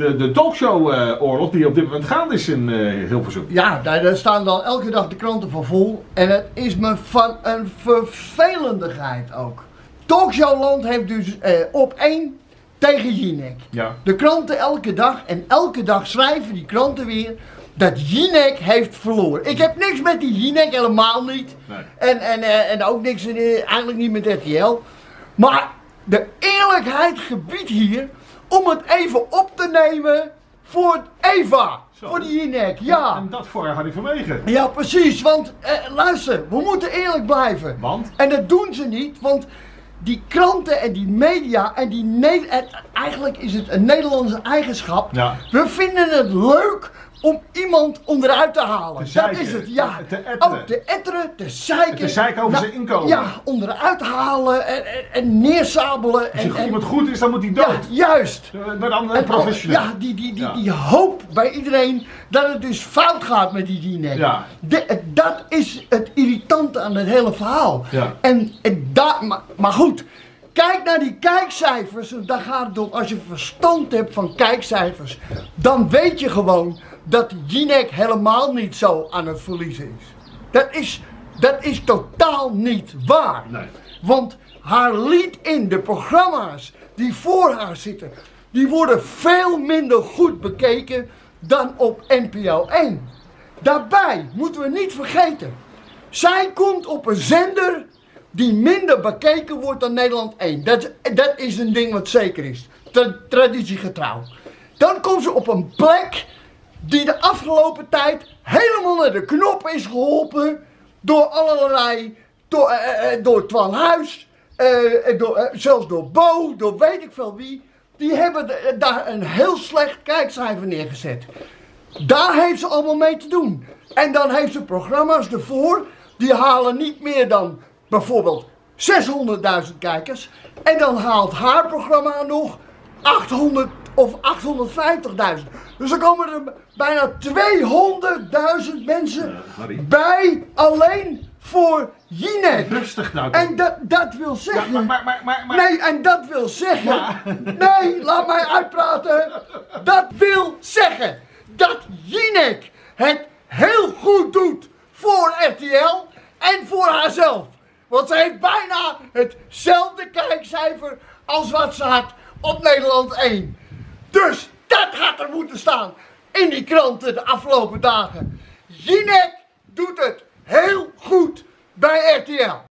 de, de talkshow-oorlog die op dit moment gaande is in uh, Hilversum. Ja, daar, staan dan elke dag de kranten van vol. En het is me van een vervelendigheid ook. Talkshowland heeft dus eh, op één tegen Jinek. Ja. De kranten elke dag en elke dag schrijven die kranten weer dat Jinek heeft verloren. Ik heb niks met die Jinek, helemaal niet. Nee. En, en, eh, en ook niks, eh, eigenlijk niet met RTL. Maar de eerlijkheid gebiedt hier om het even op te nemen voor Eva. Zo. Voor die Jinek, ja. En dat voor Harry Vermegen. Ja, precies. Want eh, luister, we moeten eerlijk blijven. Want? En dat doen ze niet, want die kranten en die media en die Ne- en eigenlijk is het een Nederlandse eigenschap. Ja. We vinden het leuk om iemand onderuit te halen. Te dat is het, ja. te- te etteren. Oh, te etteren, te zeiken. Te zeiken over zijn inkomen. Ja, onderuit halen en, en, en neersabelen. Als en, en- iemand goed is, dan moet hij ja, dood. juist. Maar dan En een professioneel. Ja, die, die, die, Ja. die hoop bij iedereen dat het dus fout gaat met die diner. Ja. De- dat is het irritante aan het hele verhaal. Ja. En, en maar, maar goed, kijk naar die kijkcijfers. Daar gaat het om. Als je verstand hebt van kijkcijfers, dan weet je gewoon dat Jinek helemaal niet zo aan het verliezen is. Dat is, dat is totaal niet waar. Nee. Want haar lied in de programma's die voor haar zitten, die worden veel minder goed bekeken dan op NPO 1. Daarbij moeten we niet vergeten, zij komt op een zender die minder bekeken wordt dan Nederland 1. Dat, dat is een ding wat zeker is. Tra- traditiegetrouw. Dan komt ze op een plek die de afgelopen tijd helemaal naar de knop is geholpen door allerlei, door, eh, eh, door Twan Huis, eh, eh, door, eh, zelfs door Bo, door weet ik veel wie. Die hebben daar een heel slecht kijkcijfer neergezet. Daar heeft ze allemaal mee te doen. En dan heeft ze programma's ervoor, die halen niet meer dan bijvoorbeeld 600.000 kijkers. En dan haalt haar programma nog 800 of 850.000. Dus dan komen er bijna 200.000 mensen bij alleen voor Jinek. Rustig nou. En dat, dat wil Ja, zeggen... maar, maar, maar, maar- Nee, en dat wil zeggen. Nee, laat mij uitpraten. Dat wil zeggen dat Jinek het heel goed doet voor RTL en voor haarzelf. Want ze heeft bijna hetzelfde kijkcijfer als wat ze had op Nederland 1. Dus dat had er moeten staan in die kranten de afgelopen dagen. Jinek doet het heel goed bij RTL.